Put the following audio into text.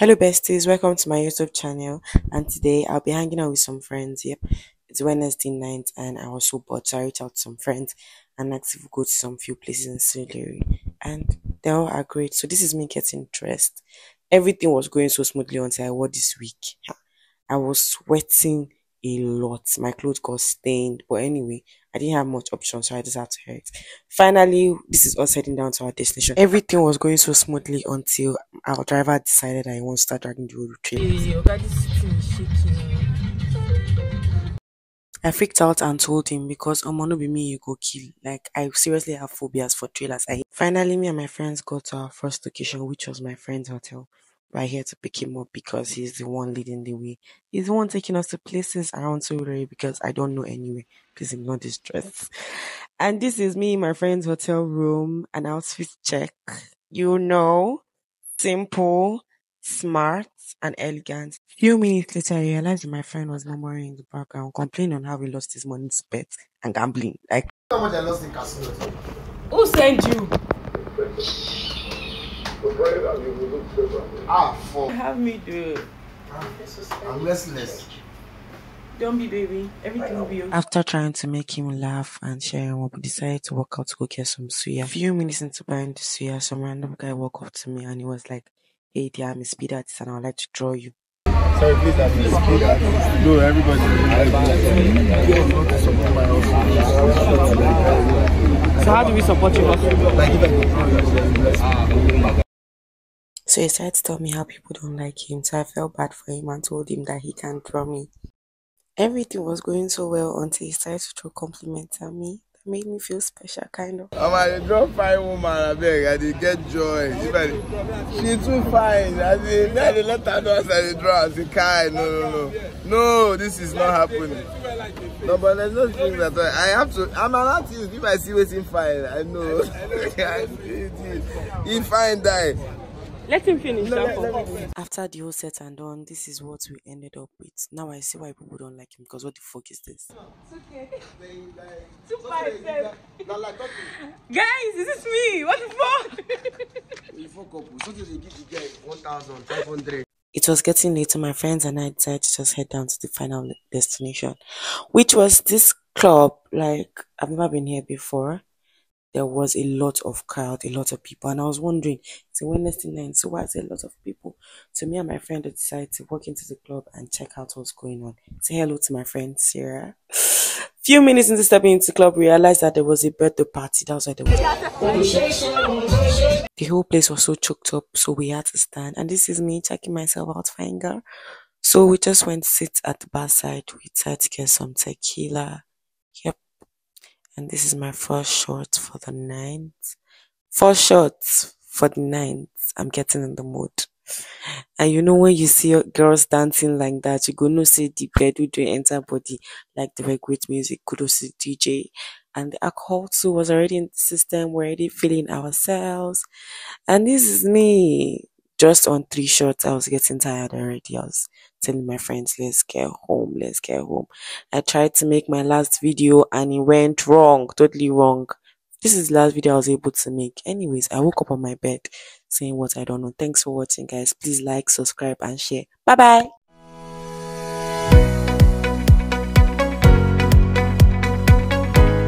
Hello besties, welcome to my YouTube channel and today I'll be hanging out with some friends. Yep, it's Wednesday night and I was so bored so I reached out to some friends and asked if we go to some few places in Surrey and they all agreed. So this is me getting dressed. Everything was going so smoothly until I wore this week. I was sweating a lot. My clothes got stained. But anyway, I didn't have much option, so I just had to wear it. Finally, this is us heading down to our destination. Everything was going so smoothly until our driver decided I want to start dragging the road trip. I freaked out and told him because I'm gonna be me you go kill. Like I seriously have phobias for trailers. I finally me and my friends got to our first location, which was my friend's hotel we're here to pick him up because he's the one leading the way. He's the one taking us to places around Surrey because I don't know anyway. Please ignore this dress. And this is me in my friend's hotel room, an outfit check. You know, simple, smart, and elegant. Few minutes later, I realized my friend was murmuring in the background, complaining on how he lost his money to bet and gambling. Like, how much I lost in casino? Who sent you? Ah, fuck. Have me do it. I'm restless. Don't be baby. Everything will be okay. After trying to make him laugh and share him up, we decided to walk out to go get some suya. A few minutes into buying the suya, some random guy walked up to me and he was like, Hey dear, I'm a speed artist and I would like to draw you. Sorry, please, I'm a speed artist. No, everybody. So how do we support you? So he started to tell me how people don't like him, so I felt bad for him and told him that he can draw me. Everything was going so well until he started to throw compliments at me. That made me feel special, kind of. I'm a draw fine woman, I beg, I did get joy. She too fine. I did not let her know as I draw as a kind. No, no, no. No, this is not happening. No, but there's no thing that I, I have to. I'm an artist. If I see waiting fine, I know. he fine die. Let him finish. After the whole set and done, this is what we ended up with. Now I see why people don't like him because what the fuck is this? Guys, is this me? What the fuck? You fuck up. So they give the guy 1,500. It was getting late, so my friends and I decided to just head down to the final destination, which was this club. Like, I've never been here before there was a lot of crowd, a lot of people, and I was wondering, it's a Wednesday night, so why is there a lot of people? So me and my friend decided to walk into the club and check out what's going on. Say hello to my friend Sarah. Few minutes into stepping into the club, we realized that there was a birthday party. That was why there was. The whole place was so choked up, so we had to stand. And this is me checking myself out, fine girl. So we just went sit at the bar side. We tried to get some tequila. And this is my first shot for the night. Four shots for the night. I'm getting in the mood. And you know when you see girls dancing like that, you go no say the bed do enter body like the great music, kudos to DJ. And the alcohol too was already in the system, we're already feeling ourselves. And this is me just on three shots, I was getting tired already. I was telling my friends, let's get home, let's get home. I tried to make my last video and it went wrong, totally wrong. This is the last video I was able to make. Anyways, I woke up on my bed saying what I don't know. Thanks for watching, guys. Please like, subscribe, and share. Bye bye.